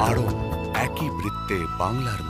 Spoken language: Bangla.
আরও একই বৃত্তে বাংলার